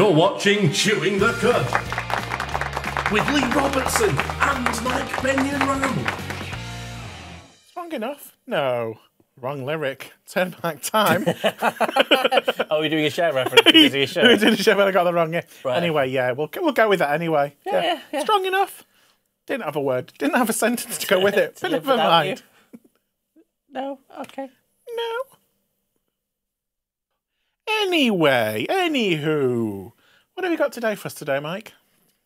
You're watching Chewing the Cud with Lee Robertson and Mike Benyon Strong enough? No. Wrong lyric. Turn back time. Oh, we're doing a Cher reference. We're doing a we share. did a show, but I got the wrong. Right. Anyway, yeah, we'll we'll go with that anyway. Yeah, yeah, yeah. Strong enough. Didn't have a word. Didn't have a sentence to go with it. But never without mind. No, okay. No. Anyway, anywho, what have you got today for us today, Mike?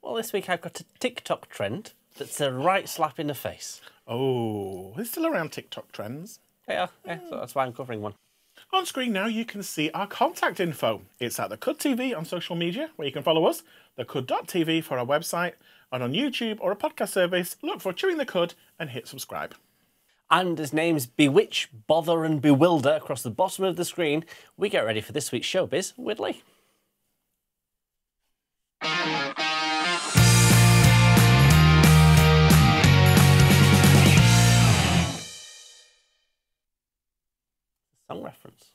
Well, this week I've got a TikTok trend that's a right slap in the face. Oh, it's still around TikTok trends. Yeah, yeah, so that's why I'm covering one. On screen now, you can see our contact info. It's at the Cud TV on social media, where you can follow us, the Cud.tv for our website, and on YouTube or a podcast service, look for Chewing the Cud and hit subscribe. And as names bewitch, bother, and bewilder across the bottom of the screen, we get ready for this week's showbiz with Lee. Song reference.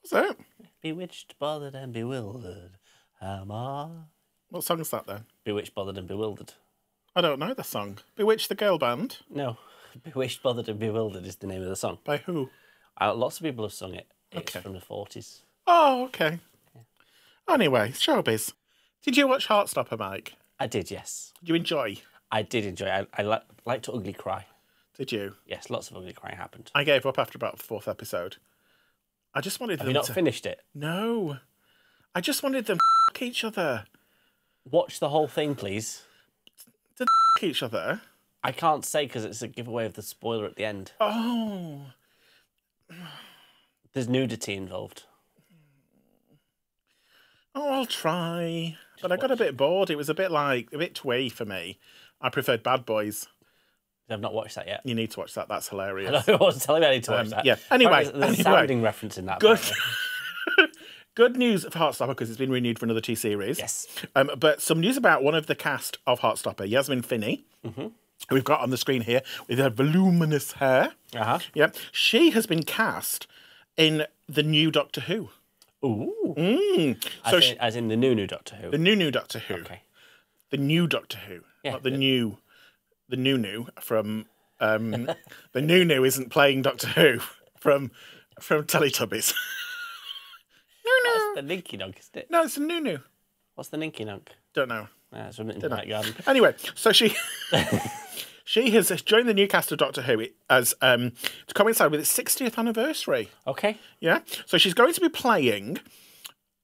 What's that? Bewitched, bothered, and bewildered. Am I? What song is that then? Bewitched, bothered, and bewildered. I don't know the song. Bewitched the Girl Band. No, Bewitched, bothered, and bewildered is the name of the song. By who? Uh, lots of people have sung it. It's Okay. from the 40s. Oh, okay. Anyway, showbiz. Did you watch Heartstopper, Mike? I did, yes. Did you enjoy? I did enjoy. I, I li- like to ugly cry. Did you? Yes, lots of ugly crying happened. I gave up after about the fourth episode. I just wanted Have them you not to. finished it? no. I just wanted them to each other. Watch the whole thing, please. To each other. I can't say because it's a giveaway of the spoiler at the end. Oh. There's nudity involved. Oh, I'll try. But I got a bit bored. It was a bit like a bit twee for me. I preferred Bad Boys. I've not watched that yet. You need to watch that. That's hilarious. I was telling me I need to watch Um, that. yeah, anyway, there's a sounding reference in that. Good. Good news for Heartstopper because it's been renewed for another two series. Yes. Um, but some news about one of the cast of Heartstopper, Yasmin Finney, Mm-hmm. who we've got on the screen here with her voluminous hair. Uh huh. Yeah, she has been cast in the new Doctor Who. Ooh. Mm. As, So in, she, as in the new new Doctor Who. the new new Doctor Who, okay. the new Doctor Who, Yeah, not the the- new, the new new from um, the new new isn't playing Doctor Who from from Teletubbies. No, no. That's the Ninky Nunk, isn't it? no, it's the new new. What's the Ninky Nunk? Don't know. Ah, it's from in the garden. Anyway, so she she has joined the new cast of Doctor Who as um, to coincide with its 60th anniversary. Okay. Yeah, so she's going to be playing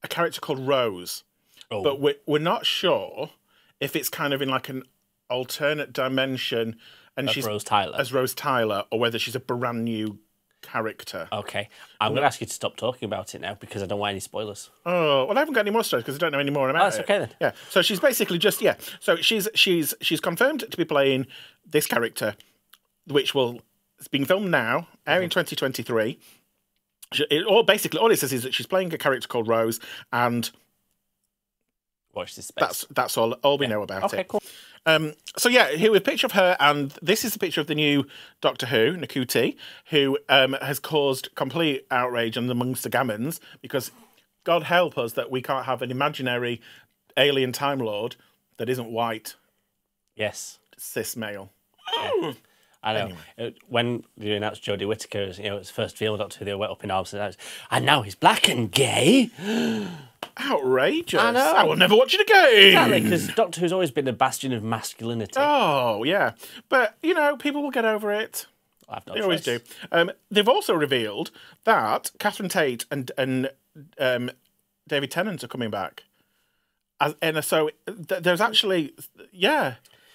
a character called Rose, Oh. but we're we're not sure if it's kind of in like an alternate dimension, and she's Rose Tyler. as Rose Tyler, or whether she's a brand new character. Okay. I'm going to ask you to stop talking about it now because I don't want any spoilers. Oh well, I haven't got any more stories because I don't know any more about Oh, that's it. okay then. Yeah, so she's basically just yeah. So she's she's she's confirmed to be playing this character, which will it's being filmed now, airing Mm-hmm. 2023. It, all basically all it says is that she's playing a character called Rose, and Watch this space. that's that's all all we know about okay, it. cool. Um, so yeah, here with a picture of her, and this is the picture of the new Doctor Who, Ncuti, who um, has caused complete outrage amongst the Gammons because God help us that we can't have an imaginary alien Time Lord that isn't white, Yes. cis male. I know. Uh, When you announced Jodie Whittaker as you know, his first female doctor, they went up in arms. And now he's black and gay. Outrageous! I know. I will never watch it again. Exactly, Because Doctor Who's always been a bastion of masculinity. Oh yeah, but you know people will get over it. I've no they always do. Um, they've also revealed that Catherine Tate and and um, David Tennant are coming back, As, and so th- there's actually yeah,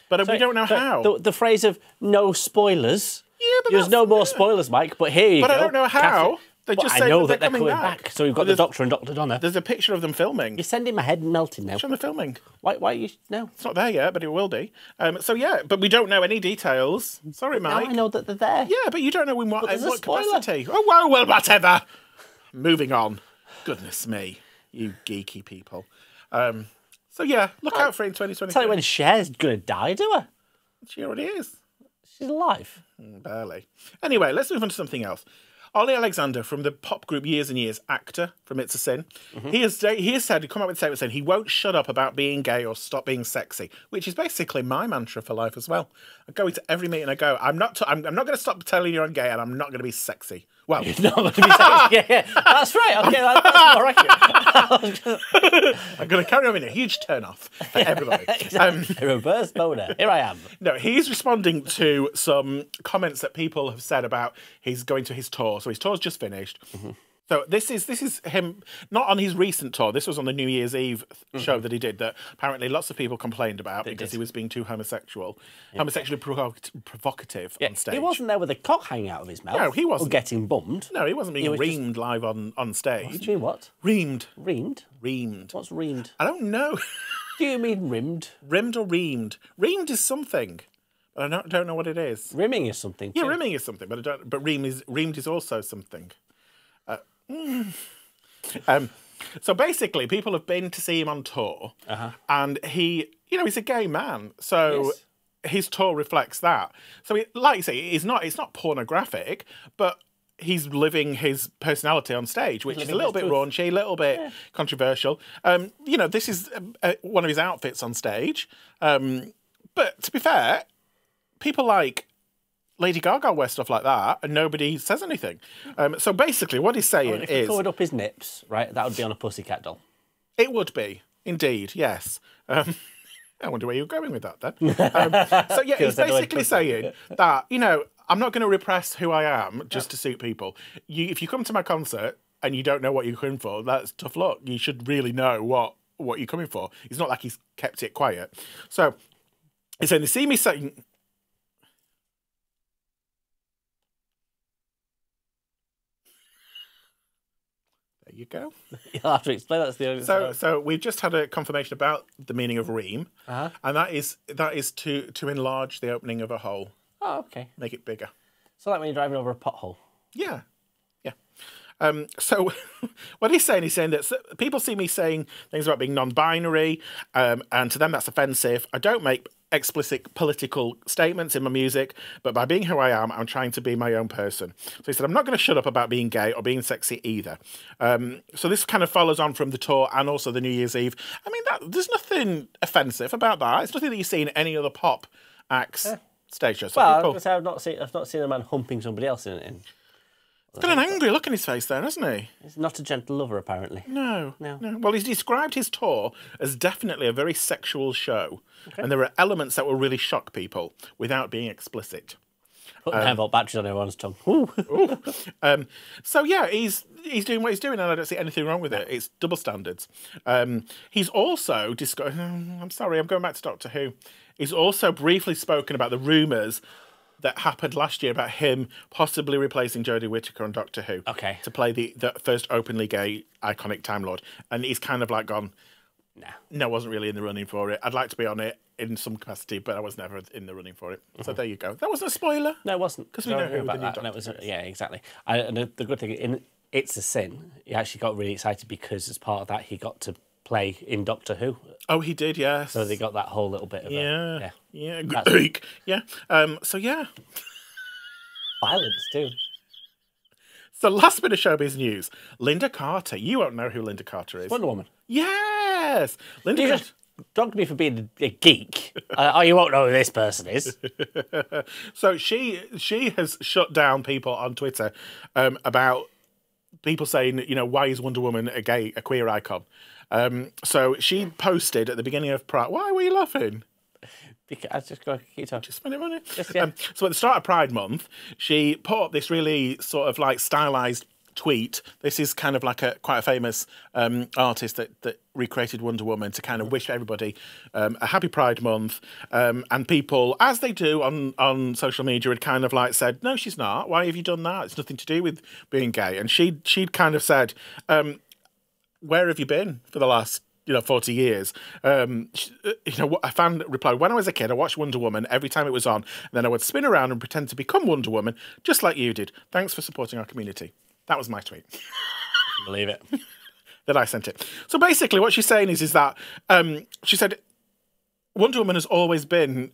but we don't know how. The, the phrase of no spoilers. yeah, but There's no more spoilers, Mike. But here you But go. I don't know how. Catherine- They Well, just I say know that that they're they're coming back. back. So we've got the Doctor and Doctor Donna. There's a picture of them filming. You're sending my head melting now. Show them filming. Why? Why you? No. It's not there yet, but it will be. Um, so yeah, but we don't know any details. Sorry, Mike. Now. I know that they're there. Yeah, but you don't know in what, in what capacity. Oh, well, well, whatever. Moving on. Goodness me, you geeky people. Um, so yeah, look out for it in 2020. Tell you when Cher's gonna die, do I? She already is. She's alive. Barely. Anyway, let's move on to something else. Olly Alexander from the pop group Years and Years, actor from It's a Sin, he has he has said, come out with a statement saying he won't shut up about being gay or stop being sexy, which is basically my mantra for life as well. I go into every meeting I go, I'm not, t- I'm, I'm not going to stop telling you I'm gay, and I'm not going to be sexy. Well, No, but to be sexy- yeah, yeah, that's right. Okay, that, that's more accurate. I'm going to carry on in a huge turn off for everybody. um, reverse boner. Here I am. No, he's responding to some comments that people have said about he's going to his tour. So his tour's just finished. So this is this is him not on his recent tour. This was on the New Year's Eve mm-hmm. show that he did that apparently lots of people complained about because did. he was being too homosexual, homosexually provo- provocative Yeah, on stage. he wasn't there with a cock hanging out of his mouth. No, he wasn't. Or getting bummed. No, he wasn't being was just- reamed live on on What stage. do you mean what? Reamed, Reamed? reamed. What's reamed? I don't know. Do you mean rimmed? Rimmed or reamed? Reamed is something, but I don't, don't know what it is. Rimming is something. Yeah, too. rimming is something, but I don't. But ream is reamed is also something. Uh, um, so basically, people have been to see him on tour, and he, you know, he's a gay man, so. Yes. His tour reflects that. So, like you say, it's not it's not pornographic, but he's living his personality on stage, which is a little bit truth. raunchy, a little bit controversial. Um, you know, this is uh, uh, one of his outfits on stage. Um, but to be fair, people like Lady Gaga wear stuff like that, and nobody says anything. Um, so basically, what he's saying If he is, covered up his nips, right, that would be on a pussycat doll. it would be indeed, yes. Um, I wonder where you're going with that then. Um, so yeah, he's I I basically saying that you know I'm not going to repress who I am just to suit people. You, if you come to my concert and you don't know what you're coming for, that's tough luck. You should really know what what you're coming for. It's not like he's kept it quiet. So he's saying they see me saying. There you go. You'll have to explain that's the only. So, so we've just had a confirmation about the meaning of ream, Uh-huh. and that is that is to to enlarge the opening of a hole, oh, okay. make it bigger. So like when you're driving over a pothole. Yeah, yeah. Um, so what he's saying, he's saying that people see me saying things about being non-binary, um, and to them that's offensive. I don't make explicit political statements in my music, but by being who I am, I'm trying to be my own person. So he said, I'm not going to shut up about being gay or being sexy either. Um, so this kind of follows on from the tour and also the New Year's Eve. I mean, that, there's nothing offensive about that. It's nothing that you see in any other pop acts stage show. So Well, people... I've not seen I've not seen a man humping somebody else in. in. Got an angry look in his face there, hasn't he? He's not a gentle lover, apparently. No, No. Well, he's described his tour as definitely a very sexual show, and there are elements that will really shock people without being explicit. Put nine volt batteries on everyone's tongue. Ooh. Um, so yeah, he's he's doing what he's doing, and I don't see anything wrong with it. It's double standards. Um, he's also discussed. I'm sorry, I'm going back to Doctor Who. He's also briefly spoken about the rumours that happened last year about him possibly replacing Jodie Whittaker on Doctor Who. Okay. To play the, the first openly gay iconic Time Lord, and he's kind of like gone. Nah. No, I wasn't really in the running for it. I'd like to be on it in some capacity, but I was never in the running for it. So mm-hmm. there you go. That wasn't a spoiler. No, it wasn't. Because we No, know who the about new it was, yeah, exactly. I, and the, the good thing in It's a Sin, he actually got really excited because as part of that, he got to play in Doctor Who. Oh, he did, yes. So they got that whole little bit of yeah, a, yeah. yeah, yeah. Um, so yeah. violence too. So last bit of showbiz news: Lynda Carter. You won't know who Lynda Carter is. Wonder Woman. Yes, Lynda. You Carter. just dogged me for being a geek. uh, oh, you won't know who this person is. So she she has shut down people on Twitter um, about people saying, you know, why is Wonder Woman a gay, a queer icon? Um, so she posted at the beginning of Pride. Why were you laughing? Because, I just go keep talking. Just a minute, minute. yeah. Um, so at the start of Pride Month, she put up this really sort of like stylized tweet. This is kind of like a quite a famous um, artist that, that recreated Wonder Woman to kind of wish everybody um, a happy Pride Month. Um, and people, as they do on, on social media, had kind of like said, "No, she's not. Why have you done that? It's nothing to do with being gay." And she she'd kind of said. Um, where have you been for the last you know 40 years? Um uh, you know what i found replied when i was a kid i watched wonder woman every time it was on and then i would spin around and pretend to become wonder woman just like you did. Thanks for supporting our community. That was my tweet. Believe it. that i sent it. So basically what she's saying is is that um she said wonder woman has always been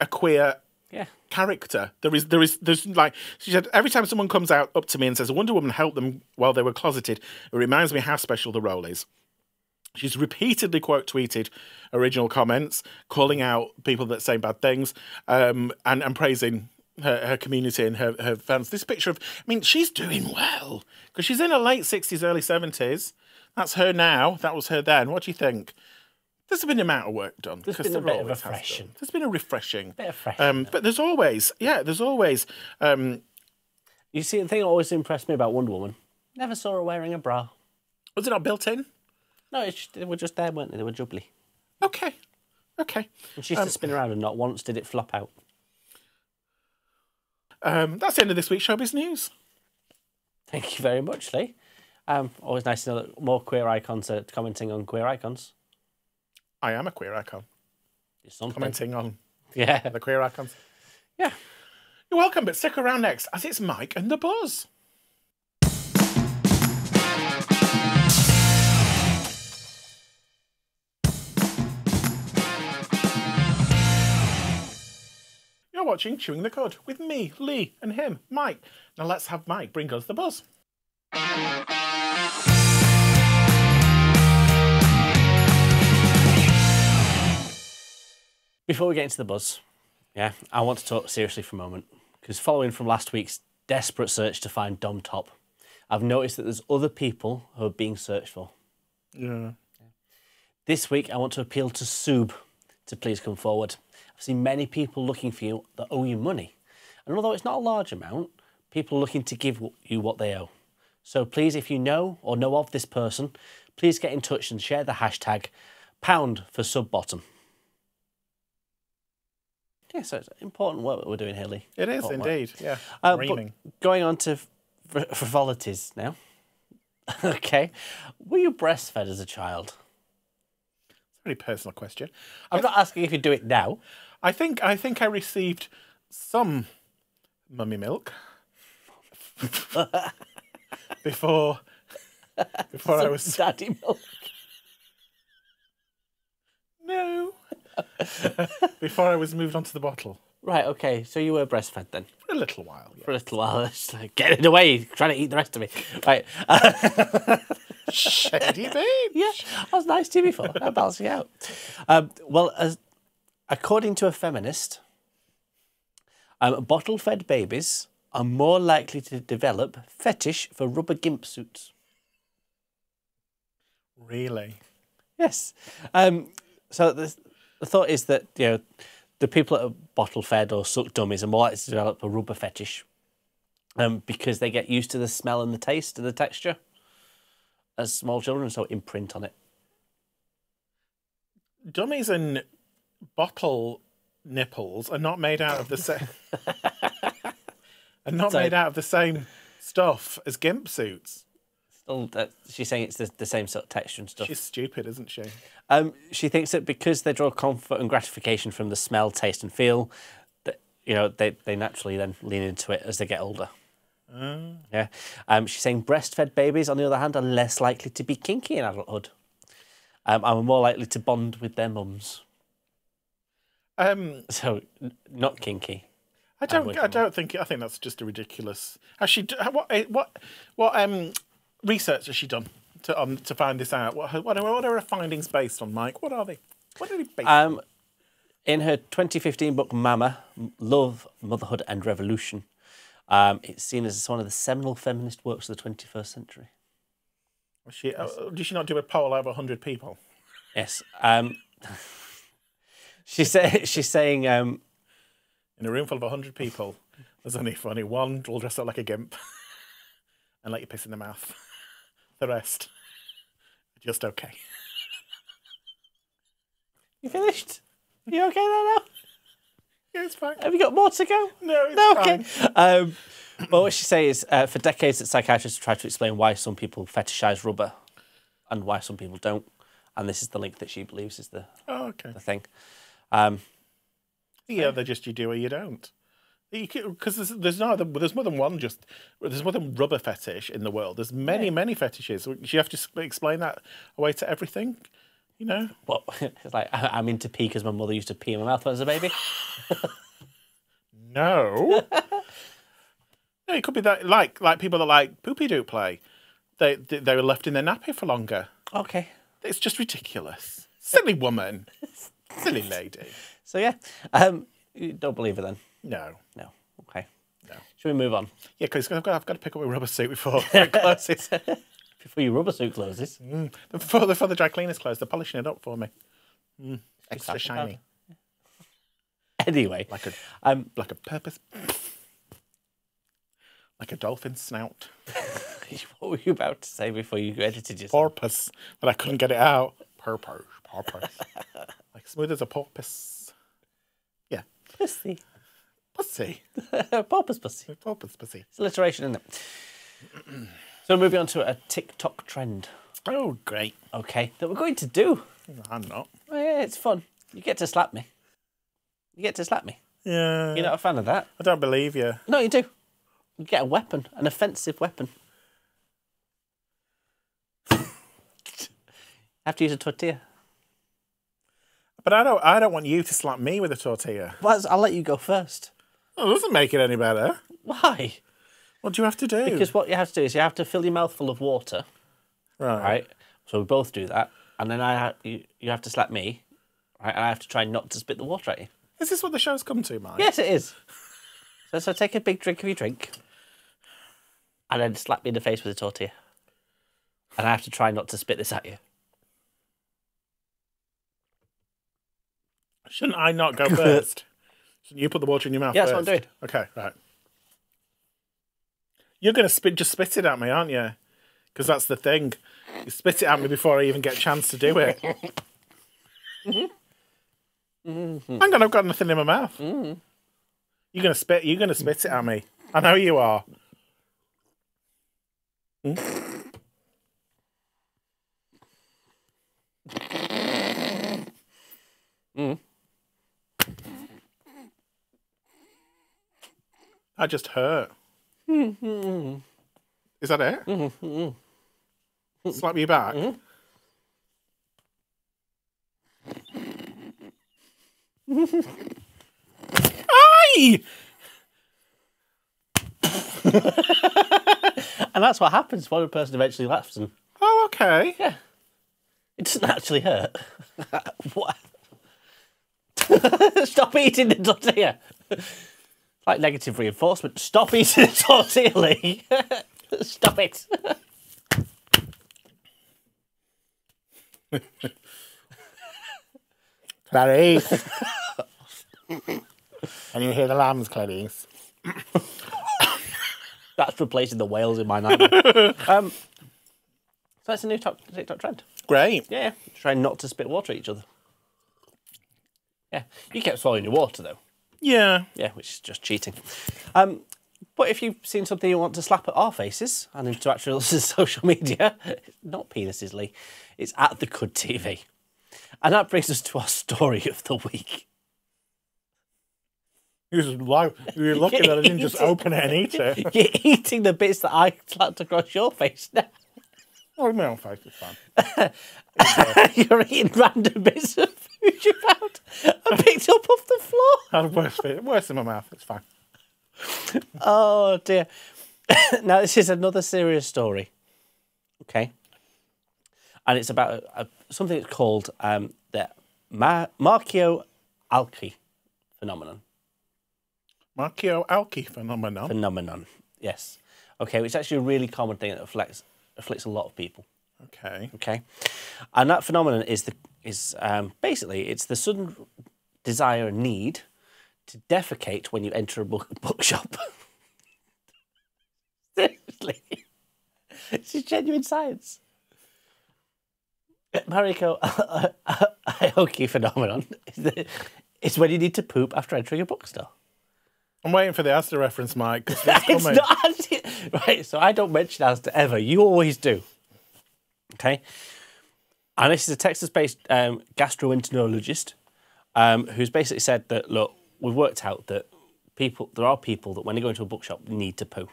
a queer Yeah. character. There is, there is, there's like she said. Every time someone comes out up to me and says, "A Wonder Woman helped them while they were closeted," it reminds me how special the role is. She's repeatedly quote tweeted original comments, calling out people that say bad things, um, and and praising her, her community and her, her fans. This picture of, I mean, she's doing well because she's in her late sixties, early seventies. That's her now. That was her then. What do you think? There's been an amount of work done. There's been a bit of always has done. refreshing. There's been a refreshing. Bit of fresh. Um, but there's always, yeah, there's always. Um, you see, the thing that always impressed me about Wonder Woman, never saw her wearing a bra. was it not built in? No, it's just, they were just there, weren't they? They were jubbly. Okay, okay. And she used to spin around and not once did it flop out. Um, that's the end of this week's showbiz news. Thank you very much, Lee. Um, always nice to know that more queer icons are commenting on queer icons. I am a queer icon. Commenting on Yeah. the queer icons. Yeah. You're welcome, but stick around next as it's Mike and the Buzz. You're watching Chewing the Cud with me, Lee, and him, Mike. Now let's have Mike bring us the buzz. Before we get into the buzz, yeah, I want to talk seriously for a moment because following from last week's desperate search to find Dom Top, I've noticed that there's other people who are being searched for. Yeah. This week, I want to appeal to Sub to please come forward. I've seen many people looking for you that owe you money. And although it's not a large amount, people are looking to give you what they owe. So please, if you know or know of this person, please get in touch and share the hashtag pound for sub bottom. Yeah, so it's important work that we're doing here, Lee. It is Important work. indeed, yeah. Uh, going on to frivolities now. okay. Were you breastfed as a child? It's a very personal question. I'm not asking if you do it now. I think I think I received some mummy milk before before I was daddy milk. no before I was moved onto the bottle Right, okay. So you were breastfed then for a little while. for a little while. It's like, Get it away, trying to eat the rest of me. Right. Yeah. Shady babe. yeah, I was nice to you before. I'm balancing out. Um, well, as, according to a feminist, um, bottle fed babies are more likely to develop fetish for rubber gimp suits. Really? Yes. Um, so the, the thought is that you know the people that are bottle fed or suck dummies are more likely to develop a rubber fetish um, because they get used to the smell and the taste and the texture as small children, so imprint on it. Dummies and bottle nipples are not made out of the same. are not So- made out of the same stuff as gimp suits. Still, uh, she's saying it's the, the same sort of texture and stuff. She's stupid, isn't she? Um, she thinks that because they draw comfort and gratification from the smell, taste, and feel, that you know they, they naturally then lean into it as they get older. Yeah. Um, she's saying breastfed babies, on the other hand, are less likely to be kinky in adulthood. Um, and are more likely to bond with their mums. Um, So not kinky. I don't. I don't think. I think that's just a ridiculous. Actually, What? eh, What? What? Um, research has she done to um to find this out? What? What are, what are her findings based on, Mike? What are they? What are they based? on? Um, in her 2015 book Mama, Love, Motherhood and Revolution, um, it's seen as one of the seminal feminist works of the 21st century. She? Uh, did she not do a poll over hundred people? Yes. Um, she say, she's saying um, In a room full of hundred people, there's only only one all dress up like a gimp, and let you piss in the mouth. The rest, just okay. You finished? You okay there now? Yeah, it's fine. Have you got more to go? No, it's No, fine. okay. Um, well, what she says is, uh, for decades, that psychiatrists have tried to explain why some people fetishize rubber, and why some people don't. And this is the link that she believes is the, Oh, okay. the thing. Um, Yeah, they're just you do or you don't. Because there's there's no there's more than one just there's more than rubber fetish in the world. There's many many fetishes. You have to explain that away to everything? You know, what? It's like I- I'm into pee because my mother used to pee in my mouth when I was a baby. No. no, it could be that like like people that like poopy doop play. They, they they were left in their nappy for longer. Okay. It's just ridiculous. Silly woman. Silly lady. So yeah, um, don't believe it then? No. No. Okay. No. Should we move on Yeah, because I've got, I've got to pick up a rubber suit before it closes. before your rubber suit closes? before, the, before the dry cleaners close, they're polishing it up for me. Mm, extra Extra shiny. Anyway, Like a um, like a purpose. Like a dolphin snout. what were you about to say before you edited yourself? Porpoise. But I couldn't get it out. Purpose. Porpoise. like smooth as a porpoise. Yeah. Pussy. Pussy. Porpoise pussy. Porpoise pussy. It's alliteration, isn't it? so moving on to a TikTok trend. Oh, great. Okay, that we're going to do. I'm not. Oh, yeah, it's fun. You get to slap me. You get to slap me. Yeah. You're not a fan of that? I don't believe you. No, you do. You get a weapon, an offensive weapon. have to use a tortilla. But I don't I don't want you to slap me with a tortilla. Well, I'll let you go first. Well, it doesn't make it any better. Why? What do you have to do? Because what you have to do is you have to fill your mouth full of water, right. right? So we both do that, and then I ha- you, you have to slap me, right? And I have to try not to spit the water at you. Is this what the show's come to, Mike? Yes, it is. So, so take a big drink of your drink, and then slap me in the face with a tortilla, and I have to try not to spit this at you. Shouldn't I not go first? Shouldn't you put the water in your mouth? Yeah, that's what I'm doing. Okay, right. You're gonna spit, just spit it at me, aren't you? Because that's the thing. You spit it at me before I even get a chance to do it. Mm-hmm. Hang on, I've got nothing in my mouth. You're gonna spit. You're gonna spit it at me. I know you are. Hmm? I just hurt. Is that it? Slap me back. Aye! And that's what happens. One person eventually laughs, and Oh, okay. yeah, it doesn't actually hurt. what? Stop eating the tortilla. Like negative reinforcement. Stop eating tortilla, Stop it. Clarice. Can you hear the lambs, Clarice? That's replacing the whales in my nightmare. um, so that's a new top, TikTok trend. Great. Yeah, trying not to spit water at each other. Yeah, you kept swallowing your water though. Yeah. Yeah, which is just cheating. Um, but if you've seen something you want to slap at our faces and interact with us on social media, not penises, Lee, it's at the Cud TV. And that brings us to our story of the week. You just like you're lucky that I didn't just open it and eat it. You're eating the bits that I slapped across your face now. Oh, my own face is fine. You're eating random bits of you found and picked up off the floor. I had worse, worse in my mouth. It's fine. Oh dear. now this is another serious story. Okay. And it's about a, a, something that's called um, the Ma- Mariko Aoki phenomenon. Mariko Aoki phenomenon. Phenomenon. Yes. Okay, which is actually a really common thing that afflicts afflicts a lot of people. Okay. Okay, and that phenomenon is the is um, basically it's the sudden desire and need to defecate when you enter a book bookshop. Seriously, this is genuine science. Mariko Aoki phenomenon is, when you need to poop after entering a bookstore. I'm waiting for the Asda reference, Mike. it's It's not actually, right. So I don't mention Asda ever. You always do. Okay. And this is a Texas-based um, gastroenterologist um, who's basically said that look, we've worked out that people there are people that when they go into a bookshop need to poo.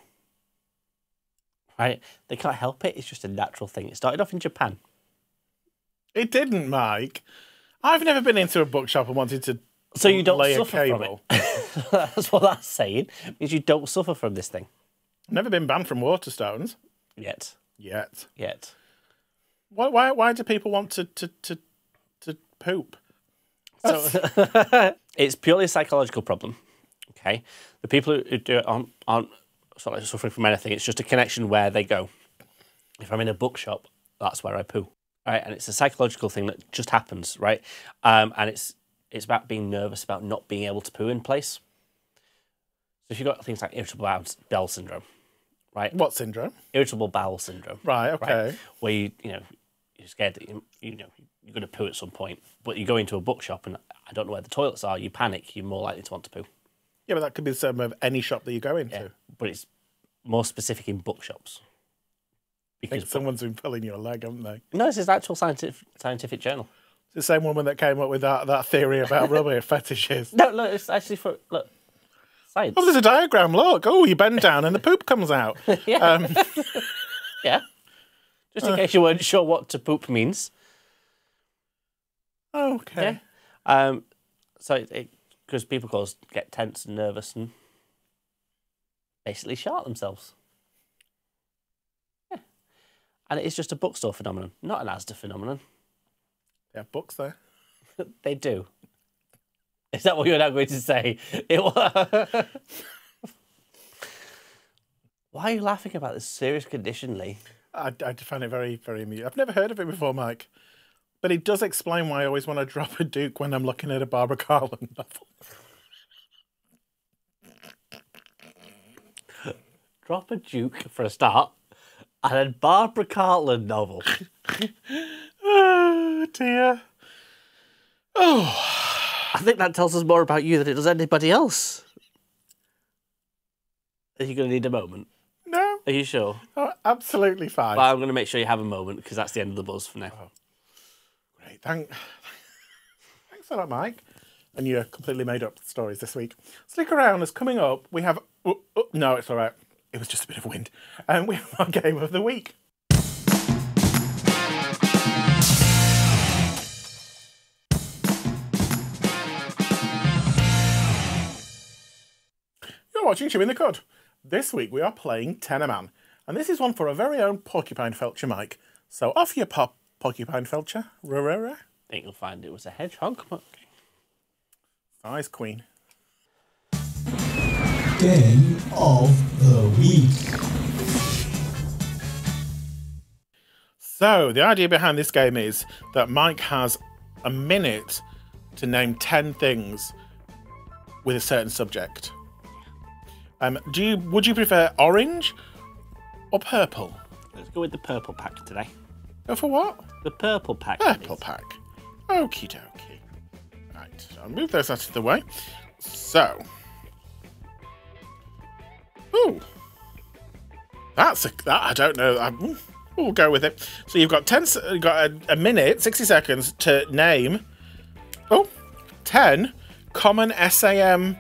Right? They can't help it. It's just a natural thing. It started off in Japan. It didn't, Mike. I've never been into a bookshop and wanted to So you don't lay a suffer from it. that's what that's saying. Means you don't suffer from this thing Never been banned from Waterstones yet. yet. Yet. Why? Why? Why do people want to to to, to poop? So it's purely a psychological problem. Okay, the people who do it aren't, aren't sort of suffering from anything. It's just a connection where they go. If I'm in a bookshop, that's where I poo. Right, and it's a psychological thing that just happens, right? Um, and it's it's about being nervous about not being able to poo in place. So if you've got things like irritable bowel- bowel syndrome, right? What syndrome? Irritable bowel syndrome, Right. Okay. right? Where you you know you're scared that you, you know you're going to poo at some point, but you go into a bookshop and I don't know where the toilets are. You panic. You're more likely to want to poo. Yeah, but that could be the same of any shop that you go into. Yeah, but it's more specific in bookshops. Because someone's been pulling your leg, haven't they? no, this is an actual scientific scientific journal. It's the same woman that came up with that, that theory about rubber fetishes. No, look, it's actually for look science. Oh, there's a diagram. Look. Oh, you bend down and the poop comes out. yeah, um, yeah. Just in case you weren't sure what to poop means. Okay. Yeah. Um, so it because people cause get tense and nervous and basically shart themselves. Yeah. And it is just a bookstore phenomenon, not an Asda phenomenon. They have books there. They do. Is that what you're now going to say? It Why are you laughing about this serious condition, Lee? I, I find it very, very amusing. I've never heard of it before, Mike. But it does explain why I always want to drop a Duke when I'm looking at a Barbara Cartland novel. Drop a Duke for a start, and then Barbara Cartland novel. Oh, dear. Oh, I think that tells us more about you than it does anybody else. Are you going to need a moment? Are you sure? Oh, absolutely fine. Well, I'm going to make sure you have a moment because that's the end of the buzz for now. Oh, great. Thank, thanks a lot, Mike. And your completely made up stories this week. Stick around, as coming up, we have. Oh, oh, no, it's all right. It was just a bit of wind. And we have our game of the week. You're watching Chewing the Cud. This week we are playing Tenorman, and this is one for our very own Porcupine Felcher Mike. So off your pop, Porcupine Felcher. Rarara. I think you'll find it was a hedgehog. But... Eyes Queen. Game of the week. So the idea behind this game is that Mike has a minute to name ten things with a certain subject. Um, do you would you prefer orange or purple? Let's go with the purple pack today. Go for what? The purple pack. Purple pack. Okie dokie. Right, I'll move those out of the way. So. Ooh. That's a. That, I don't know. I, ooh, we'll go with it. So you've got 10. You've got a, a minute, 60 seconds to name. Oh, 10 common SAM.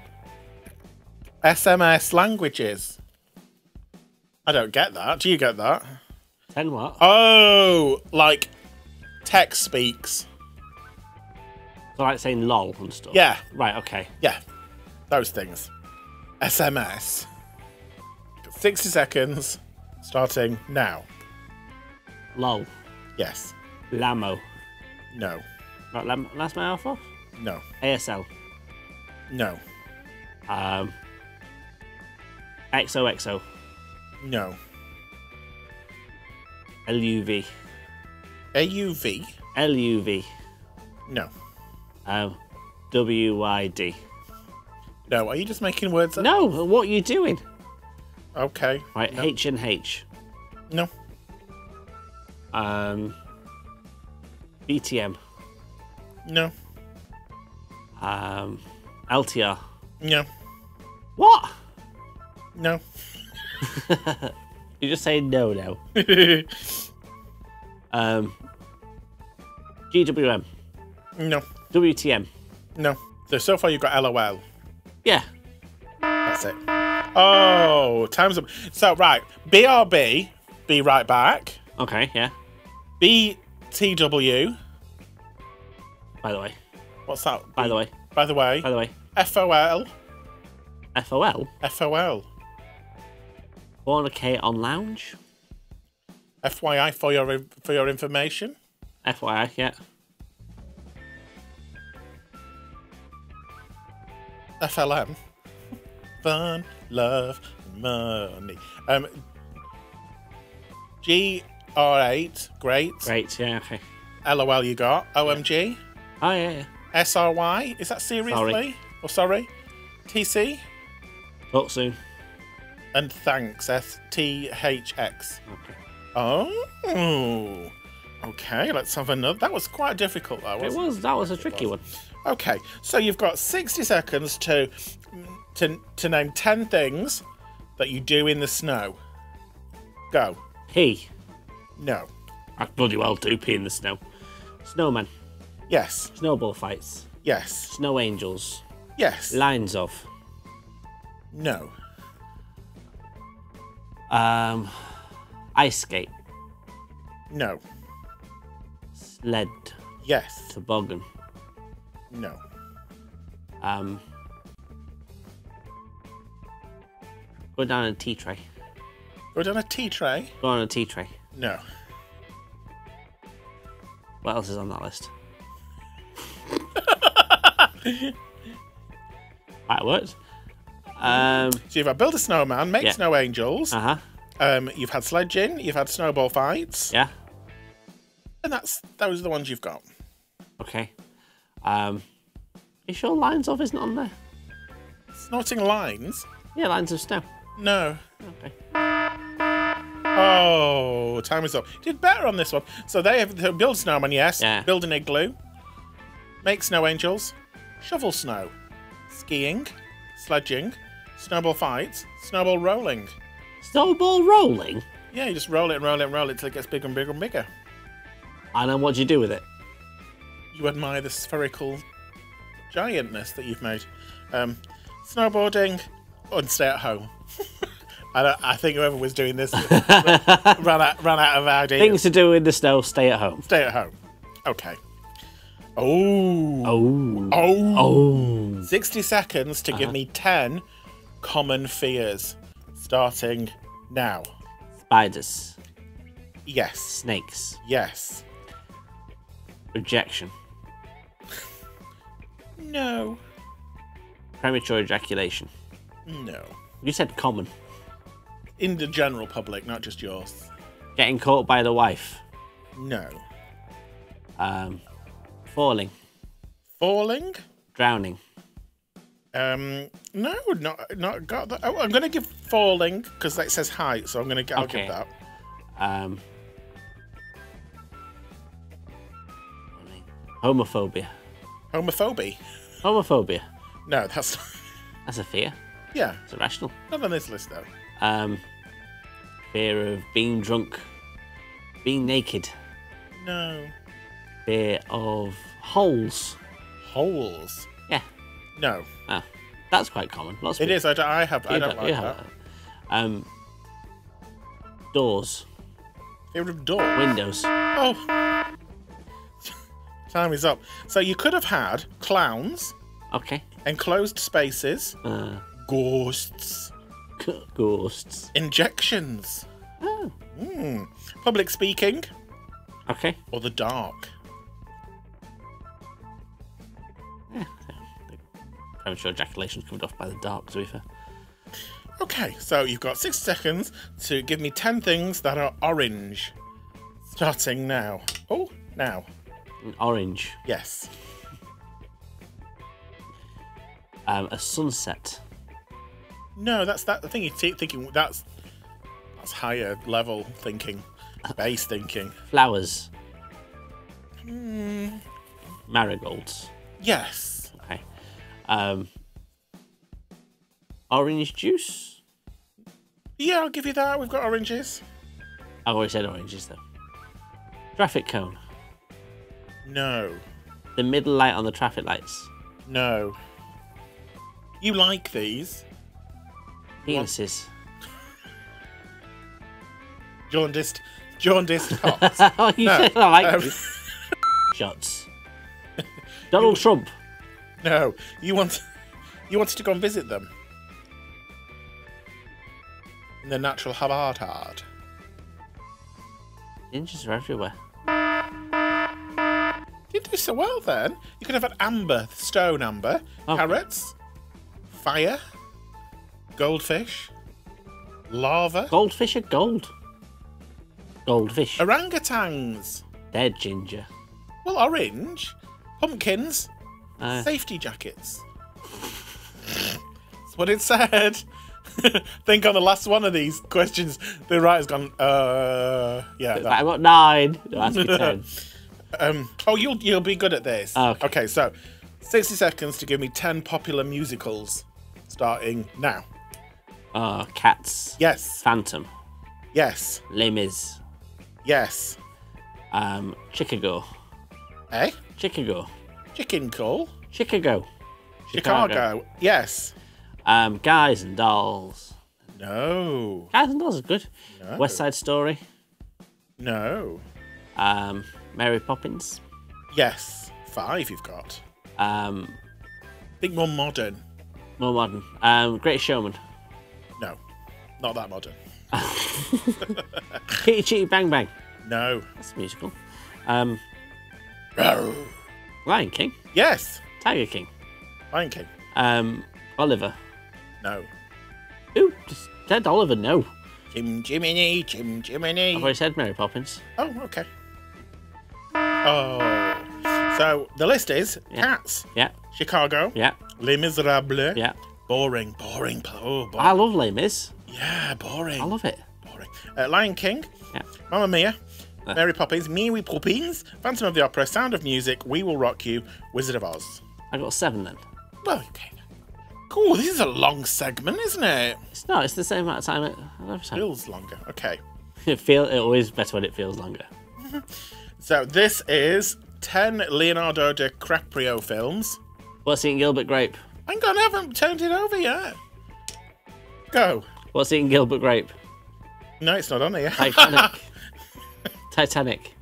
SMS languages. I don't get that. Do you get that? Ten what? Oh, like text speaks. So like saying lol and stuff. Yeah, Right. Okay. yeah, those things. SMS. 60 seconds, starting now. Lol. Yes. Lamo. No. Right. Lam- that's my alpha. No. ASL. No. Um. XOXO. No. LUV. AUV. LUV. No. Um. WYD. No. Are you just making words up? No. What are you doing? Okay. Right. H and H. No. Um. BTM. No. Um. LTR. No. What? No. You're just say no now. Um. GWM. no. WTM. No. So, so far you've got LOL. Yeah. That's it. Oh, time's up. So, right. BRB, be right back. Okay. Yeah. BTW. By the way. What's that? By the way. By the way, By the way, FOL, FOL, FOL, 400k on lounge. FYI for your for your information. FYI, yeah. FLM. Fun, love, money. Um, GR8, great. Great, yeah, okay. LOL, you got. OMG. Oh, yeah, yeah. SRY, is that seriously? Sorry. Or sorry? TC? Talk soon. And thanks, STHX. Okay. Oh. Okay, let's have another. That was quite difficult, though, It wasn't was, that was a tricky one. Okay, so you've got 60 seconds to, to, to name 10 things that you do in the snow. Go. He. No. I bloody well do pee in the snow. Snowman. Yes. Snowball fights. Yes. Snow angels. Yes. Lines of. No. Um, ice skate. No. Sled. Yes. Toboggan. No. Um, go down a tea tray. Go down a tea tray? Go on a tea tray. No. What else is on that list? Fireworks. Um, So you've had build a snowman, make Yeah. snow angels. uh huh. Um, you've had sledging. You've had snowball fights. Yeah. And that's those are the ones you've got. Okay. Um, you sure lines of isn't on there? Snorting lines. Yeah, lines of snow. No. Okay. Oh, time is up. Did better on this one. So they have build snowman, yes. Yeah. Build an igloo. Make snow angels. Shovel snow. Skiing. Sledging. Snowball fights. Snowball rolling. Snowball rolling. Yeah, you just roll it and roll it and roll it till it gets bigger and bigger and bigger. And then what do you do with it? You admire the spherical giantness that you've made. Um, snowboarding and stay at home. I, don't, I think whoever was doing this ran out, ran out of ideas. Things to do in the snow. Stay at home. Stay at home. Okay. Oh. Oh. Oh. Oh. 60 seconds to give me 10 common fears. Starting now. Spiders. Yes. Snakes. Yes. Rejection. No. Premature ejaculation. No. You said common. In the general public, not just yours. Getting caught by the wife. No. Um, falling. Falling? Drowning. Um, no, not not got that. Oh, I'm gonna give falling because that says height, so I'm gonna I'll Okay. give that. Um, homophobia. Homophobia? Homophobia. No, that's That's a fear. yeah, It's irrational. not on this list though. Um, fear of being drunk, being naked, No. fear of holes. Holes? Yeah, No. That's quite common. Lots of It people- is. I, don't- I have. I you don't like that. that. Um, doors, Fear of doors. windows. Oh. Time is up. So you could have had clowns, Okay. enclosed spaces, Uh, ghosts, ghosts. injections, Oh, hmm, public speaking, okay. or the dark. Premature ejaculation's covered off by the dark, to be fair. Okay, so you've got six seconds to give me 10 things that are orange. Starting now. Oh, now. An Orange. Yes. Um, a sunset. No, that's that. I think you're thinking that's that's higher level thinking, base thinking. Flowers. Hmm. Marigolds. Yes. Um, orange juice. Yeah, I'll give you that. We've got oranges. I've already said oranges though. Traffic cone. No. The middle light on the traffic lights. No. You like these? Penises. Jaundiced, jaundiced hops. oh, you No, said I like um. Shots. Donald Trump. No, you want you wanted to go and visit them in their natural habitat. Ninjas are everywhere. You did do so well then. You could have had amber, stone amber, carrots, fire, goldfish, lava, Goldfish are gold. Goldfish. orangutans. They're ginger. Well, orange, pumpkins, Uh, safety jackets. That's what it said. Think on the last one of these questions, the writer's gone. Uh, yeah. that- I got nine. No, that's me ten. Um, oh, you'll you'll be good at this. Oh, okay. okay, so sixty seconds to give me ten popular musicals, starting now. Oh, cats. Yes, Phantom. yes, Les Mis. yes. Um, Chicago. Eh? Chicago. Chicken call. Chicago. Chicago. Yes. Um, Guys and Dolls. No. Guys and Dolls is good. West Side Story. No. Um, Mary Poppins. Yes. Five you've got. Um, Think more modern. more modern. Um, Great Showman. No. Not that modern. Kitty Chitty Bang Bang. No. That's musical. Um. Lion King. Yes. Tiger King. Lion King. Um, Oliver. No. Ooh, just said Oliver. No, Jim Jiminy, Jim Jiminy. I've already said Mary Poppins. Oh, okay. Oh. So the list is Cats, Yeah, Chicago, yeah, Les Miserables. yeah. Boring, boring. Oh, boring. I love Les Mis. yeah, boring. I love it. boring. Uh, Lion King, Yeah. Mamma Mia. Mary Poppins, Mary Poppins, Phantom of the Opera, Sound of Music, We Will Rock You, Wizard of Oz. I got seven then. Well, okay. Cool. This is a long segment, isn't it? It's not. It's the same amount of time. It. Feels longer. Okay. It feel it always better when it feels longer. So this is ten Leonardo DiCaprio films. What's eating Gilbert Grape? Hang on, I haven't turned it over yet. Go. What's eating Gilbert Grape? No, it's not on here. Titanic. Titanic.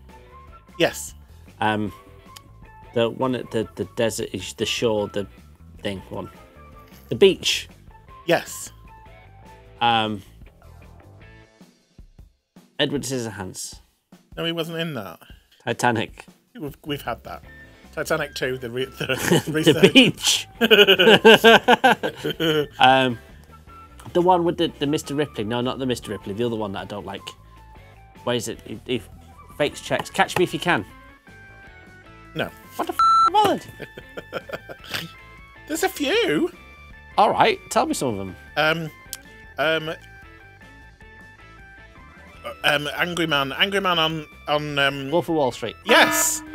yes. Um, the one at the the desert is the shore. The thing one. The beach. Yes. Um, Edward Scissorhands. No, he wasn't in that. Titanic. We've, we've had that. Titanic 2, the, re- the The beach. um, the one with the, the Mr. Ripley. No, not the Mr. Ripley. The other one that I don't like. Where is it? He, fakes checks. Catch me if you can. No. What the f- bothered? There's a few. All right, tell me some of them. Um, um, um, Angry Man. Angry Man on, on, um, Wolf of Wall Street. Yes.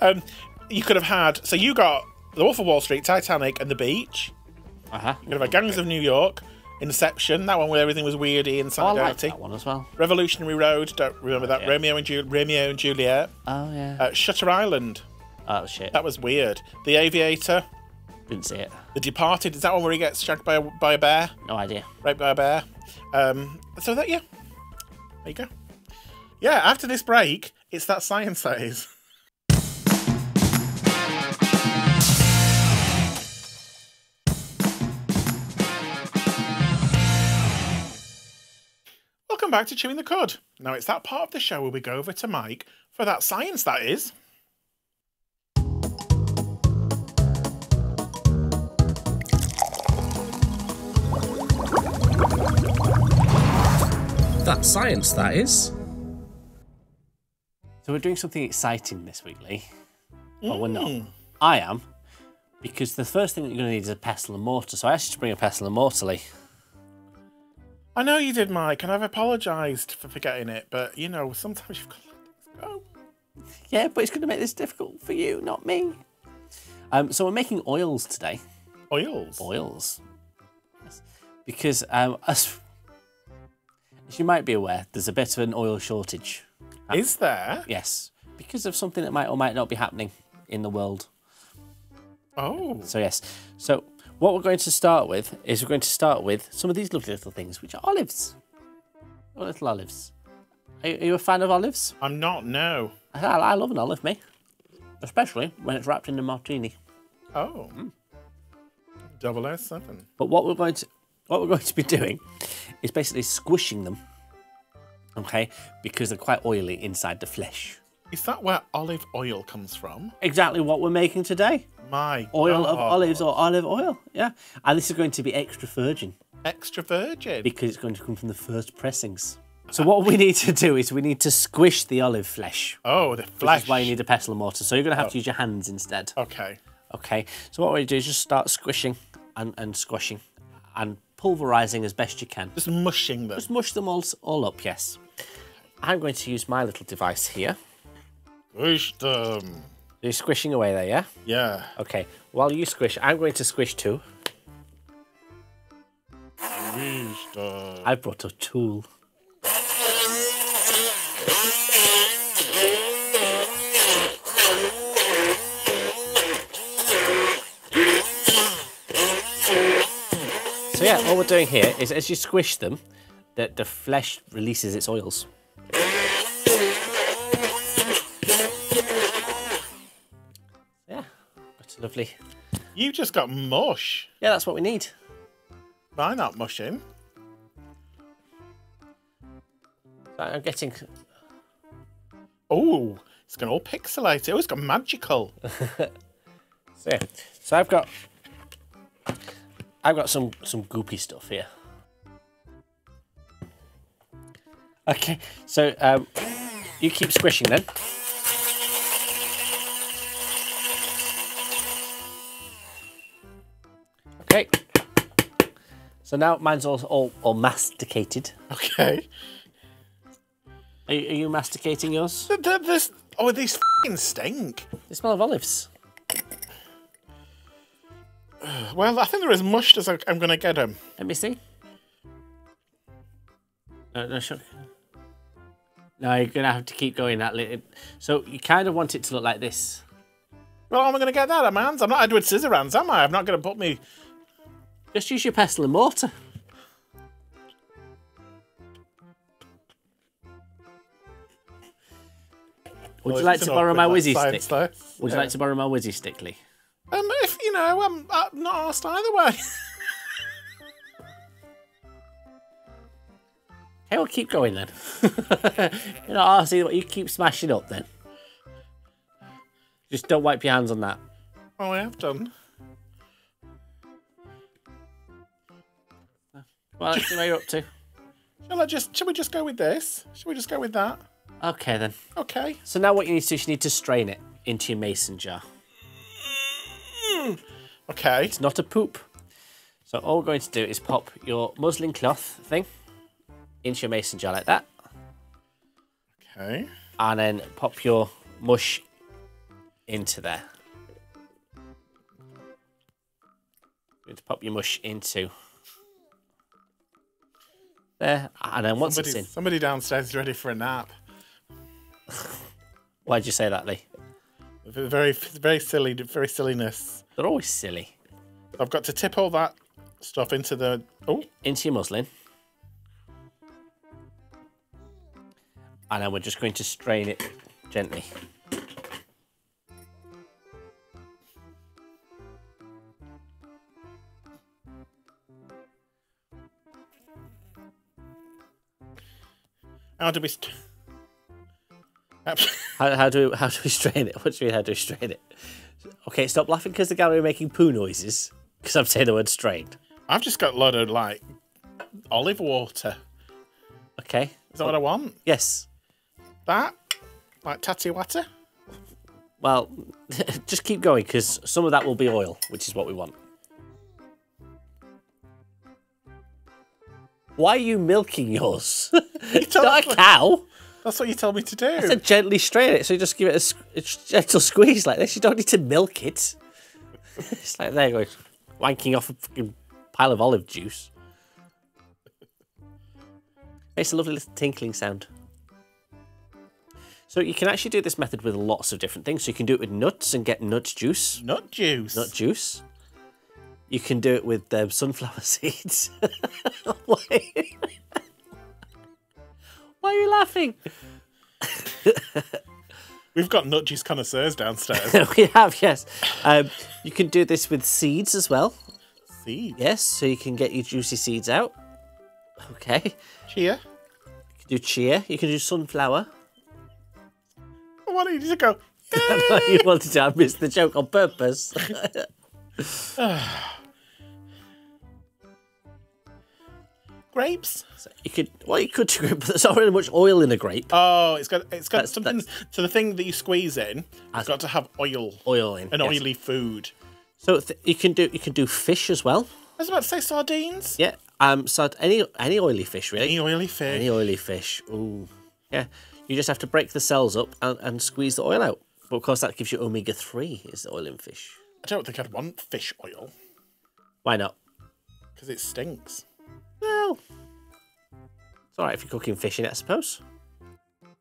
um, you could have had. So you got The Wolf of Wall Street, Titanic, and The Beach. Uh huh. You could have had Gangs of New York, Inception, that one where everything was weirdy and Oh, I like that one as well. Revolutionary Road, don't remember that. yeah. Romeo and Ju- Romeo and Juliet. Oh yeah. Uh, Shutter Island, oh shit. that was weird. The Aviator, Didn't see it. The Departed. Is that one where he gets shagged by a, by a bear? No idea. raped by a bear. Um, so that yeah, there you go. Yeah, after this break, it's that science that is. Welcome back to Chewing the Cud. Now it's that part of the show where we go over to Mike for that science that is. That science, that is. So we're doing something exciting this week, Lee. Well, we're not. Mm. I am, because the first thing that you're going to need is a pestle and mortar. So I asked you to bring a pestle and mortar, Lee. I know you did, Mike, and I've apologised for forgetting it, but you know, sometimes you've got to let things go. Yeah, but it's going to make this difficult for you, not me. Um, so we're making oils today. Oils. Oils. Yes. Because um, as, as you might be aware, there's a bit of an oil shortage. Is there? Yes, because of something that might or might not be happening in the world. Oh. So yes. So what we're going to start with is we're going to start with some of these lovely little things, which are olives. Oh, little olives. Are you, are you a fan of olives? I'm not, no. I, I love an olive, me. especially when it's wrapped in a martini. Oh. Mm. Double S seven. But what we're going to what we're going to be doing is basically squishing them. Okay, because they're quite oily inside the flesh. Is that where olive oil comes from? Exactly what we're making today. My Oil of olives or olive oil. Yeah. And this is going to be extra virgin extra virgin. because it's going to come from the first pressings. So what we need to do is we need to squish the olive flesh. oh, the Which flesh. is why you need a pestle and mortar. So you're going to have to oh. use your hands instead. Okay. Okay. So what we do is just start squishing and, and squashing and pulverizing as best you can. Just mushing them. Just mush them all, all up, yes. I'm going to use my little device here. Mush them. You're squishing away there, yeah? Yeah. Okay. While you squish, I'm going to squish too. I brought a tool. So yeah, what we're doing here is as you squish them, the, the flesh releases its oils. Lovely. You just got mush. Yeah, that's what we need. Why not mushing? I'm getting Oh, it's gone all pixelated. Oh, it's gone magical. So yeah, so I've got I've got some some goopy stuff here. Okay, so um, you keep squishing then. Okay. So now mine's all all, all masticated. Okay. Are you, are you masticating yours? Th- th- This, oh, these fing stink. They smell of olives. Well, I think they're as mushed as I- I'm going to get them. Let me see. No, no, sure. No, you're gonna have to keep going that little. So you kind of want it to look like this. Well, how am I going to get that hands? I'm not Edward Scissorhands, am I? I'm not going to put me. Just use your pestle and mortar. Would Well, you like to borrow my whizzy stick? Would you like to borrow my whizzy stick, Lee? Um, if you know, I'm, I'm not asked either way. Okay, well, keep going then. you know, I'll see what you keep smashing up then. Just don't wipe your hands on that. oh, I have done. Well, let's see where you're up to. Shall I just? Shall we just go with this? Shall we just go with that? Okay then. Okay. So now what you need to do is you need to strain it into your mason jar. Mm. Okay. It's not a poop. So all we're going to do is pop your muslin cloth thing into your mason jar like that, Okay. and then pop your mush into there. Going to pop your mush into there, and then once it's Somebody, in, somebody downstairs is ready for a nap. why'd you say that, Lee? Very, very silly, very silliness. They're always silly. I've got to tip all that stuff into the. Oh, Into your muslin, and then we're just going to strain it gently. How do we? St- How, how do how do we strain it? What do you mean? How do we strain it? Okay, stop laughing because the gallery are making poo noises. Because I'm saying the word strain. I've just got a lot of like olive water. Okay. Is that what I want? Yes. That, like tatty water. Well, just keep going because some of that will be oil, which is what we want. Why are you milking yours? it's not a cow. That's what you told me to do. I said gently strain it, so you just give it a gentle squeeze like this. You don't need to milk it. it's like there you go, wanking off a fucking pile of olive juice. Makes a lovely little tinkling sound. So you can actually do this method with lots of different things. So you can do it with nuts and get nut juice. Nut juice. Nut juice. You can do it with um, sunflower seeds. Why? Why are you laughing? We've got nudges connoisseurs downstairs. we have, yes. Um, you can do this with seeds as well. See, Yes, so you can get your juicy seeds out. Okay. cheer. You can do chia. You can do sunflower. Why don't you just go? you wanted to have missed the joke on purpose. Grapes. you could, well, you could do it, but there's not really much oil in a grape. Oh, it's got it's got That's- something. So the thing that you squeeze in, it's got to have oil, Oil in. an yes. oily food. So th- you can do you can do fish as well. I was about to say sardines. Yeah. Um. So any any oily fish really. Any oily fish. Any oily fish. Ooh. Yeah. You just have to break the cells up and, and squeeze the oil out. But of course, that gives you omega three. Is the oil in fish? I don't think I'd want fish oil Why not? because it stinks. Well, it's all right if you're cooking fish in it, I suppose.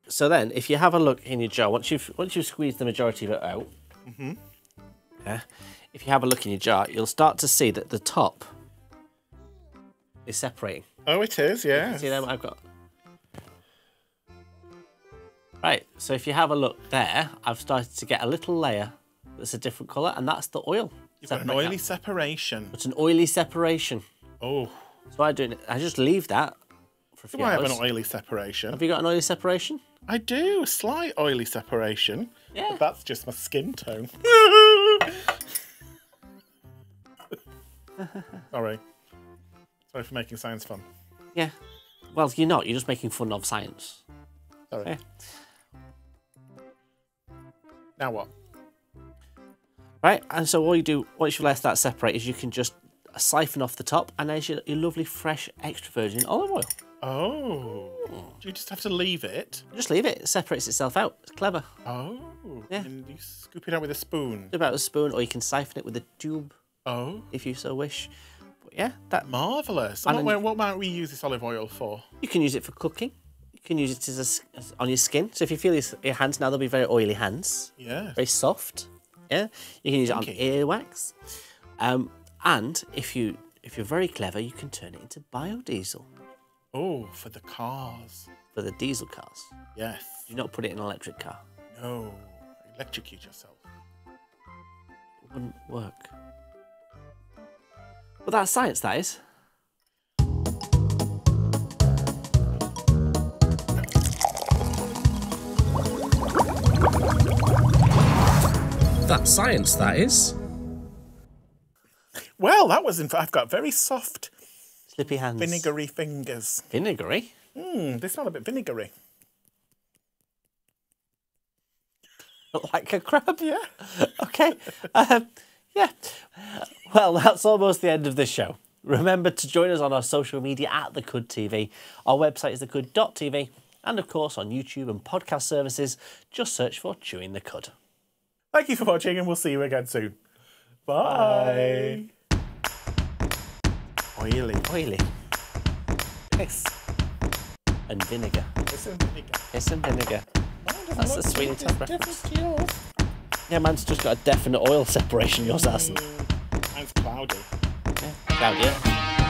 So then, if you have a look in your jar, once you've once you've squeezed the majority of it out, mm-hmm. yeah, if you have a look in your jar, you'll start to see that the top is separating. Oh, it is. Yeah. See them? I've got. Right, so if you have a look there, I've started to get a little layer that's a different colour, and that's the oil. You've got an oily out. separation. It's an oily separation. Oh, So I do. it- I just leave that for a few do I have hours. an oily separation? Have you got an oily separation? I do. A slight oily separation. Yeah. But that's just my skin tone. Sorry. Sorry for making science fun. Yeah. Well, you're not. You're just making fun of science. Sorry. Yeah. Now what? Right, and so all you do once you let that separate is you can just siphon off the top, and there's your, your lovely fresh extra virgin olive oil. Oh. Do you just have to leave it? Just leave it; it separates itself out. It's clever. Oh. Yeah. And you scoop it out with a spoon. About a spoon, or you can siphon it with a tube Oh. if you so wish. But yeah, that Marvellous. And what, what might we use this olive oil for? you can use it for cooking. You can use it as, a as on your skin. So if you feel your, your hands now, they'll be very oily hands. Yeah. very soft. Yeah, you can use it on Kinky. earwax. Um, and if you if you're very clever, you can turn it into biodiesel Oh, for the cars. for the diesel cars. Yes. Do not put it in an electric car. No. Electrocute yourself. It wouldn't work. Well, that's science, that is. That's science, that is. Well, that was in fact, I've got very soft, Slippy hands. vinegary fingers. Vinegary? Hmm, they smell a bit vinegary. Like a crab? Yeah. Okay. Um, yeah. Well, that's almost the end of this show. Remember to join us on our social media at The Cud TV. Our website is thecud.tv. And of course, on YouTube and podcast services, just search for Chewing the Cud. Thank you for watching, and we'll see you again soon. Bye. Oily. Oily. Piss. And vinegar. Piss and vinegar. Piss and vinegar. That's the Sweeney Todd reference. Different to yours. Yeah, man's just got a definite oil separation. Yours hasn't. Mm, mine's cloudy. Yeah. Down here.